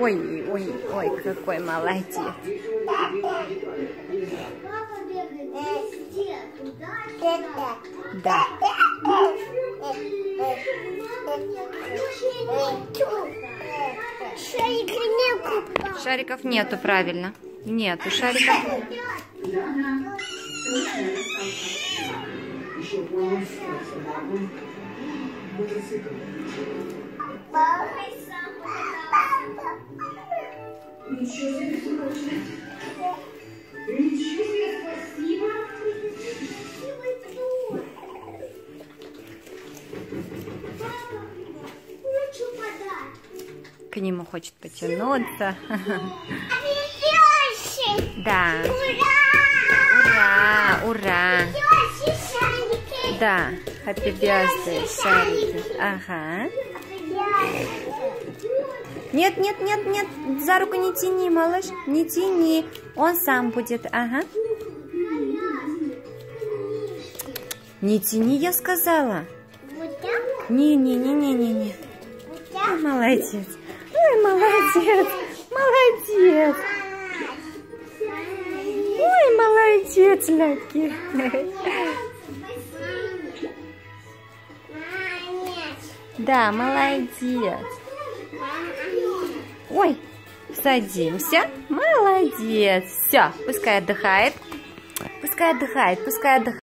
Ой, ой, ой, какой молодец. Папа бегает везде, туда-сюда. Да. Шариков нету, правильно. Нету шариков. Ничего себе. Ничего себе, К нему хочет потянуться. Да. Ура! Ура! Да, happy birthday, шарики. Ага. Нет, нет, нет, нет, за руку не тяни, малыш, не тяни. Он сам будет, ага. Не тяни, я сказала. Вот так? Не, не, не, не, не, не. Вот Ой, так? молодец. Ой, молодец. Молодец. Ой, молодец, Ляки. Да, молодец. Ой, садимся. Молодец. Все, пускай отдыхает. Пускай отдыхает, пускай отдыхает.